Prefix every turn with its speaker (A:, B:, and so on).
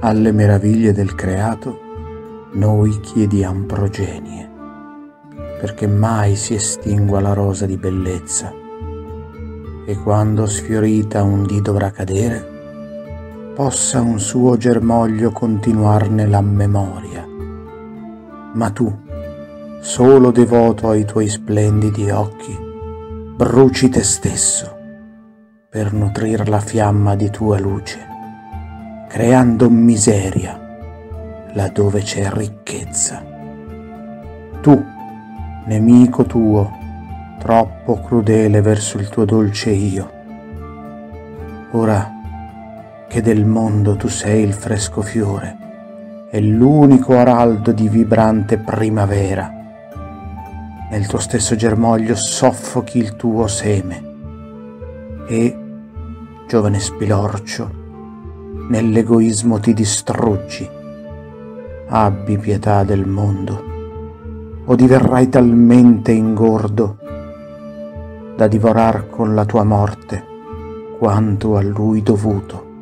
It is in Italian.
A: Alle meraviglie del creato noi chiediam progenie, perché mai si estingua la rosa di bellezza, e quando sfiorita un dì dovrà cadere, possa un suo germoglio continuarne la memoria. Ma tu, solo devoto ai tuoi splendidi occhi, bruci te stesso per nutrir la fiamma di tua luce, creando miseria laddove c'è ricchezza. Tu, nemico tuo, troppo crudele verso il tuo dolce io, ora che del mondo tu sei il fresco fiore e l'unico araldo di vibrante primavera. Nel tuo stesso germoglio soffochi il tuo seme e, giovane spilorcio, nell'egoismo ti distruggi. Abbi pietà del mondo, o diverrai talmente ingordo da divorar con la tua morte quanto a lui dovuto.